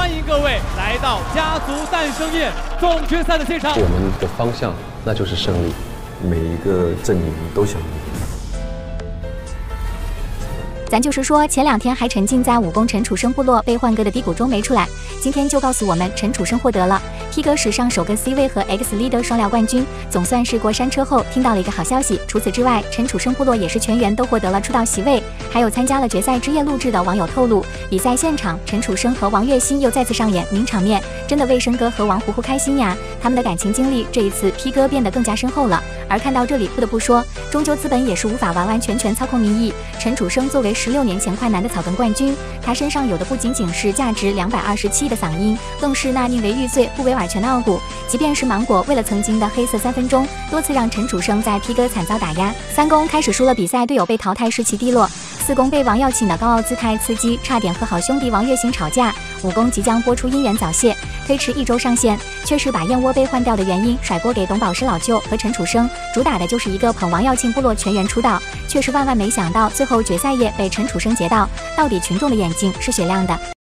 欢迎各位来到家族诞生宴总决赛的现场。我们的方向那就是胜利，每一个阵营都想赢。咱就是说，前两天还沉浸在武功陈楚生部落被换哥的低谷中没出来，今天就告诉我们陈楚生获得了 T 哥史上首个 C 位和 X Leader 双料冠军，总算是过山车后听到了一个好消息。除此之外，陈楚生部落也是全员都获得了出道席位，还有参加了决赛之夜录制的网友透露，比赛现场陈楚生和王栎鑫又再次上演名场面，真的为生哥和王糊糊开心呀！他们的感情经历这一次 P 哥变得更加深厚了。而看到这里，不得不说，终究资本也是无法完完全全操控民意。陈楚生作为十六年前快男的草根冠军，他身上有的不仅仅是价值两百二十七亿的嗓音，更是那宁为玉碎不为瓦全的傲骨。即便是芒果为了曾经的黑色三分钟，多次让陈楚生在 P 哥惨遭打压。三公开始输了比赛，队友被淘汰士气低落；四宫被王耀庆的高傲姿态刺激，差点和好兄弟王栎鑫吵架；五宫即将播出姻缘早泄，推迟一周上线，却是把燕窝被换掉的原因甩锅给董宝石老舅和陈楚生，主打的就是一个捧王耀庆部落全员出道，却是万万没想到最后决赛夜被陈楚生截到。到底群众的眼睛是雪亮的。